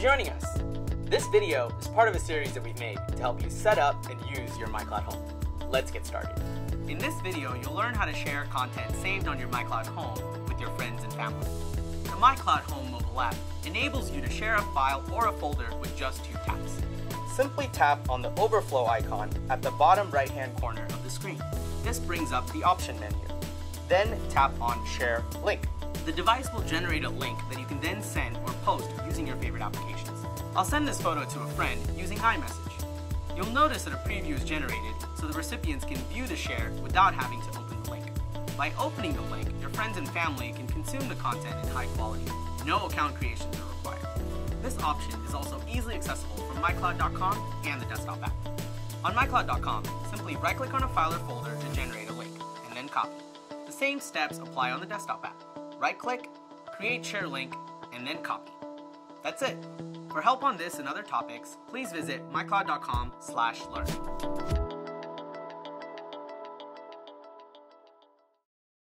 joining us. This video is part of a series that we've made to help you set up and use your MyCloud Home. Let's get started. In this video, you'll learn how to share content saved on your MyCloud Home with your friends and family. The MyCloud Home mobile app enables you to share a file or a folder with just two taps. Simply tap on the overflow icon at the bottom right hand corner of the screen. This brings up the option menu. Then tap on Share Link. The device will generate a link that you can then send or post using your favorite applications. I'll send this photo to a friend using iMessage. You'll notice that a preview is generated so the recipients can view the share without having to open the link. By opening the link, your friends and family can consume the content in high quality. No account creations are required. This option is also easily accessible from mycloud.com and the desktop app. On mycloud.com, simply right-click on a file or folder to generate a link, and then copy. The same steps apply on the desktop app right-click, create share link, and then copy. That's it. For help on this and other topics, please visit mycloud.com/learn.